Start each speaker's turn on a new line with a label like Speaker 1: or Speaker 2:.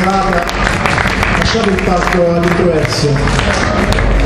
Speaker 1: serata. Lasciate il palco all'introverso.